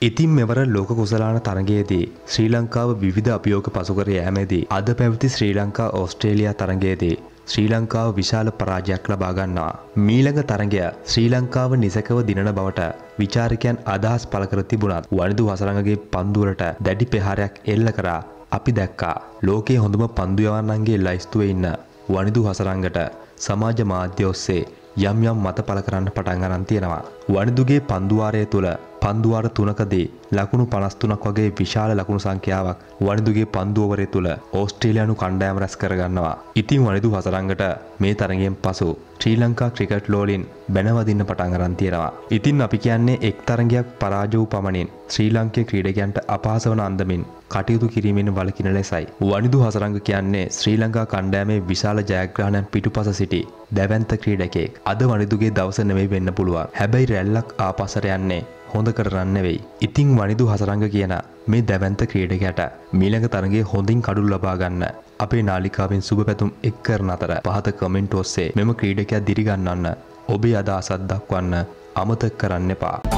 ඉතින් මෙවර ලෝක කුසලාන තරගයේදී ශ්‍රී ලංකාව විවිධ අභියෝග පසුකර යෑමේදී අද පැවති ශ්‍රී ලංකා ඕස්ට්‍රේලියා තරගයේදී ශ්‍රී ලංකාව විශාල පරාජයක් ලබා ගන්නවා. මීළඟ තරගය ශ්‍රී ලංකාව නිසකව දිනන බවට විචාරකයන් අදහස් පළ කර තිබුණත් වනිදු හසරංගගේ පන්දුවලට දැඩි පෙහාරයක් එල්ල කරා අපි දැක්කා. ලෝකයේ හොඳම පන්දු යවන්නන්ගේ ලයිස්තුවේ ඉන්න වනිදු හසරංගට සමාජ මාධ්‍ය ඔස්සේ යම් යම් මත පළ කරන්න පටන් අරන් තියෙනවා. වනිදුගේ පන්දුවාරය තුළ පන්දුවාර තුනකදී ලකුණු 53ක් වගේ විශාල ලකුණු සංඛ්‍යාවක් වනිදුගේ පන්දුවරය තුළ ඕස්ට්‍රේලියානු කණ්ඩායම රැස් කරගන්නවා. ඉතින් වනිදු හසරංගට මේ තරගෙන් පසු ශ්‍රී ලංකා ක්‍රිකට් ලෝලින් බැනවදින්න පටන් අරන් තියෙනවා. ඉතින් අපි කියන්නේ එක් තරගයක් පරාජය වූ පමණින් ශ්‍රී ලංකේ ක්‍රීඩකයන්ට අපහාස වන අන්දමින් කටයුතු කිරීමෙන් වළකින ලෙසයි. වනිදු හසරංග කියන්නේ ශ්‍රී ලංකා කණ්ඩායමේ විශාල ජයග්‍රහණයන් පිටුපස සිටි දැවැන්ත ක්‍රීඩකයෙක්. අද වනිදුගේ දවස නෙමෙයි වෙන්න පුළුවන්. හැබැයි රැල්ලක් ආපස්සට යන්නේ හොඳ කරන්න වෙයි. ඉතිං වනිදු හසරංග කියන මේ දැවන්ත ක්‍රීඩකයට මීළඟ තරගේ හොඳින් කඩුල් ලබා ගන්න අපේ නාලිකාවෙන් සුබ පැතුම් එක් කරන අතර පහත කමෙන්ට් ඔස්සේ මෙම ක්‍රීඩකයා දිරිගන්නන්න ඔබේ අදහසත් දක්වන්න අමතක කරන්න එපා.